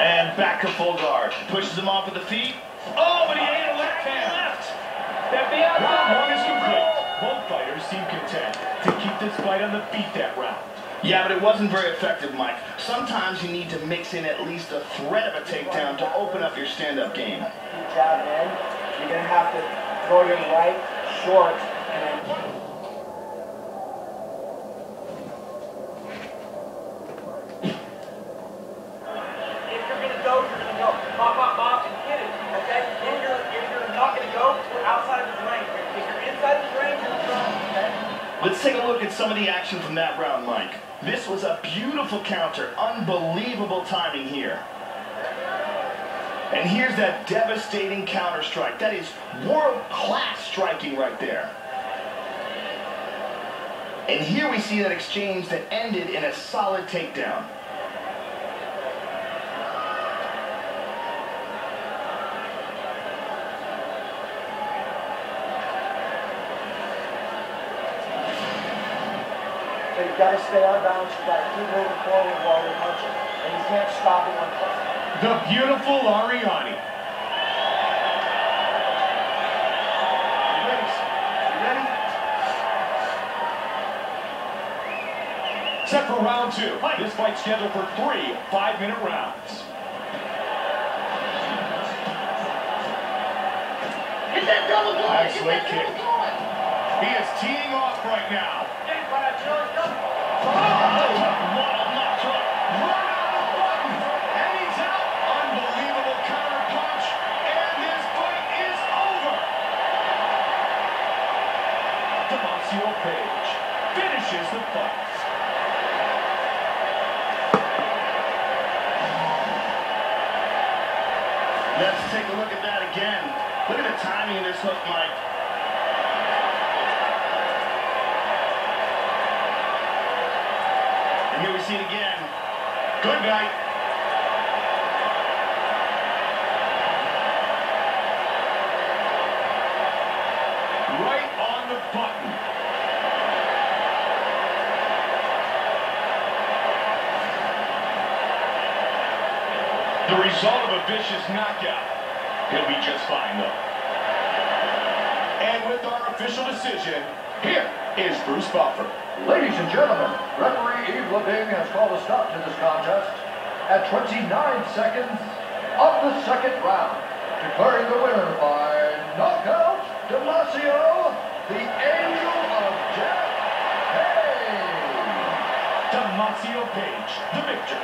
And back to full guard. Pushes him off with the feet. Oh, but he ate a left hand. Left. Round one is complete. Both fighters seem content to keep this fight on the feet that round. Yeah, but it wasn't very effective, Mike. Sometimes you need to mix in at least a threat of a takedown to open up your stand-up game. Keep jabbing in. You're gonna have to throw your right short and then. If gonna go, you're gonna go. Bop, bop, bop, and hit it. Okay? If you're not gonna go, outside of his range. If you're inside his range, you're throwing. Okay? Let's take a look at some of the action from that round, Mike. This was a beautiful counter. Unbelievable timing here. And here's that devastating counter strike. That is world-class striking right there. And here we see that exchange that ended in a solid takedown. So you've got to stay on balance. You've got to keep moving forward while you're punching. And you can't stop in one place. The beautiful Arianny. Ready? Ready? Set for round two. This fight's scheduled for three five-minute rounds. Hit that double going! Nice Hit leg kick. He is teeing off right now. Oh, what a knock hook. Right on the button. And he's out. Unbelievable counter punch. And this fight is over. Let's take a look at that again. Look at the of Mike. And here we see it again. Good night. Right on the button. The result of a vicious knockout. He'll be just fine, though. And with our official decision, here is Bruce Buffer. Ladies and gentlemen, referee Yves Lavigne has called a stop to this contest at 29 seconds of the second round, declaring the winner by knockout, Damacio, the Angel of Death, Hey! Damacio Page, the victor.